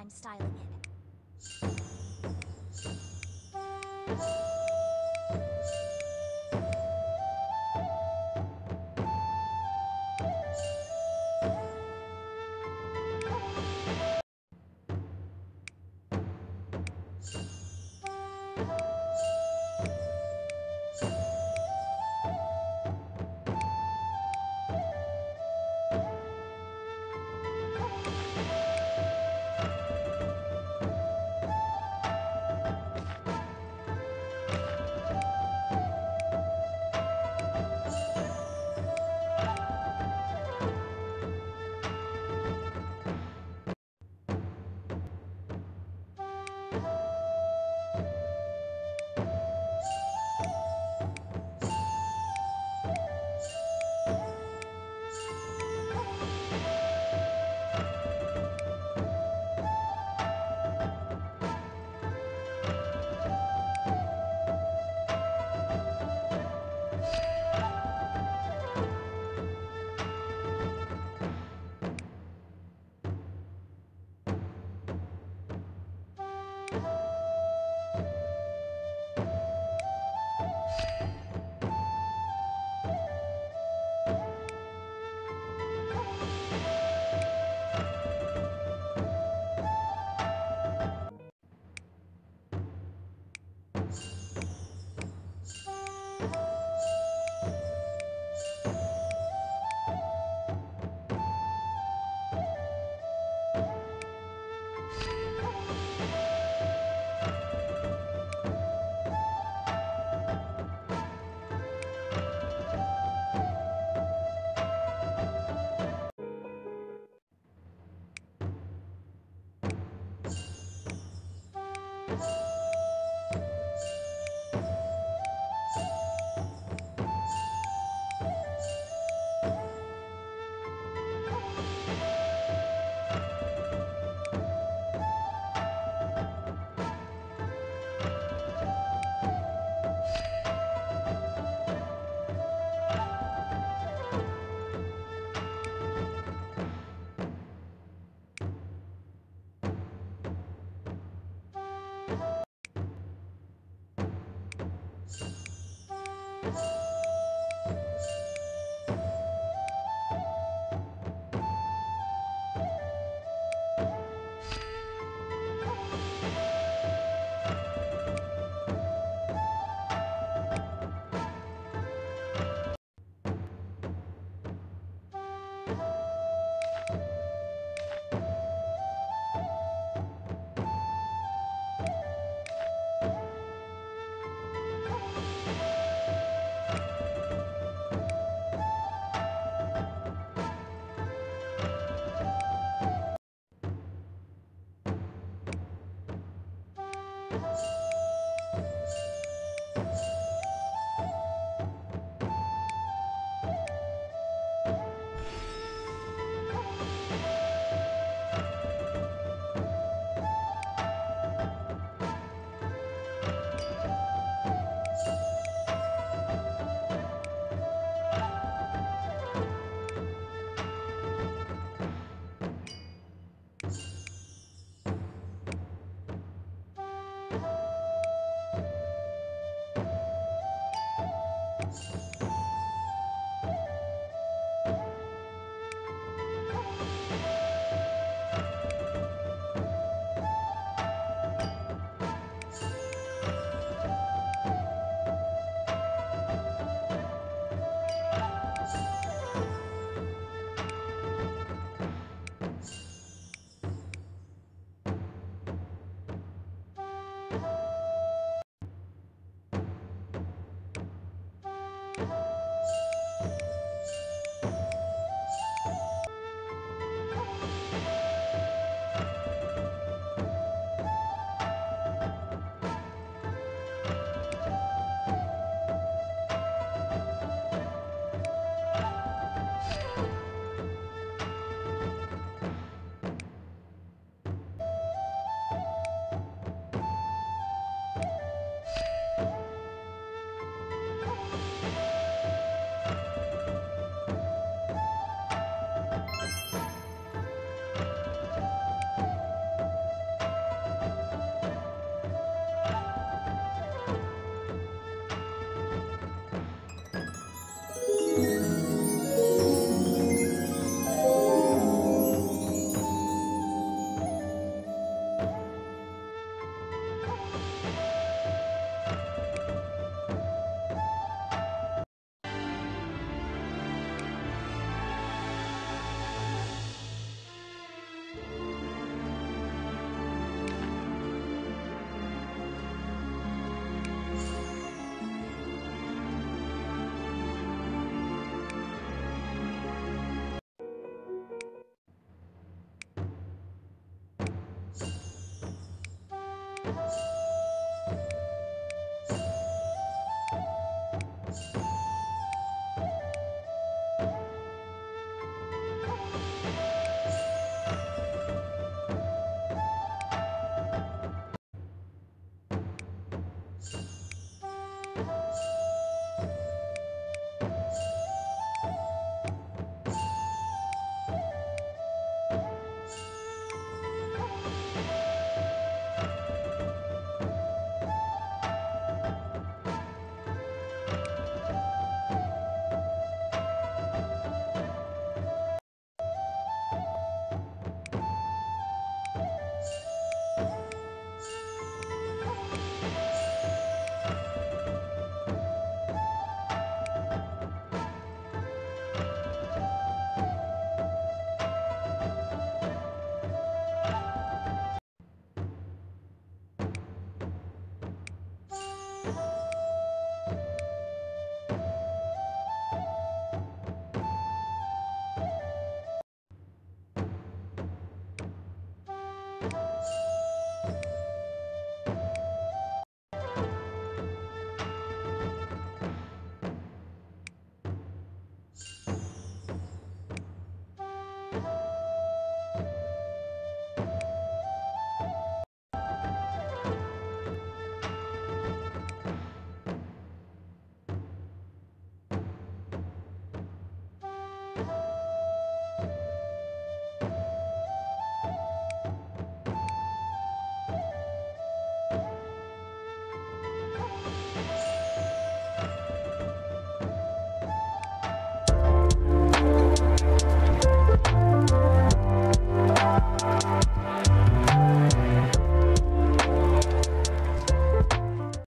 Time styling Música